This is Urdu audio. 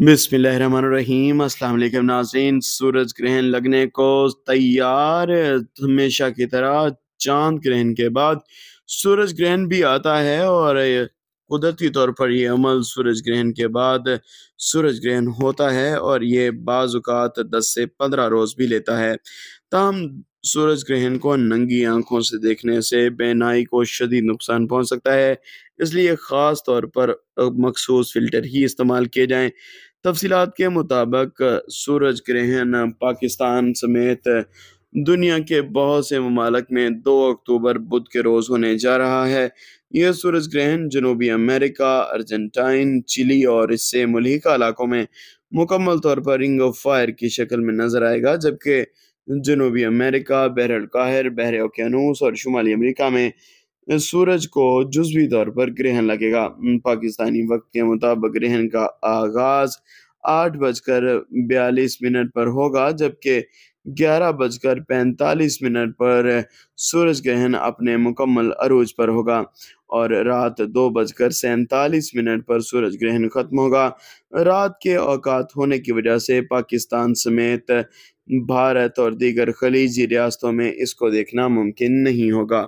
بسم اللہ الرحمن الرحیم۔ السلام علیکم ناظرین۔ سورج گرہن لگنے کو تیار، ہمیشہ کی طرح چاند گرہن کے بعد سورج گرہن بھی آتا ہے اور قدرتی طور پر یہ عمل سورج گرہن کے بعد سورج گرہن ہوتا ہے اور یہ بعض اوقات دس سے پندرہ روز بھی لیتا ہے۔ تاہم، سورج گرہن کو ننگی آنکھوں سے دیکھنے سے بینائی کو شدید نقصان پہنچ سکتا ہے۔ اس لیے خاص طور پر مخصوص فلٹر ہی استعمال کیے جائیں۔ تفصیلات کے مطابق سورج گرہن پاکستان سمیت دنیا کے بہت سے ممالک میں دو اکتوبر بدھ کے روز ہونے جا رہا ہے۔ یہ سورج گرہن جنوبی امریکہ، ارجنٹائن، چلی اور اس سے ملحقہ علاقوں میں مکمل طور پر رنگ آف فائر کی شکل میں نظر آئے گا، جبکہ جنوبی امریکہ، بحر القاہر، بحر اوکیانوس اور شمالی امریکہ میں سورج کو جزوی طور پر گرہن لگے گا۔ پاکستانی وقت کے مطابق گرہن کا آغاز آٹھ بج کر بیالیس منٹ پر ہوگا، جبکہ گیارہ بج کر پینتالیس منٹ پر سورج گرہن اپنے مکمل عروج پر ہوگا اور رات دو بج کر سینتالیس منٹ پر سورج گرہن ختم ہوگا۔ رات کے اوقات ہونے کی وجہ سے پاکستان سمیت بھارت اور دیگر خلیجی ریاستوں میں اس کو دیکھنا ممکن نہیں ہوگا۔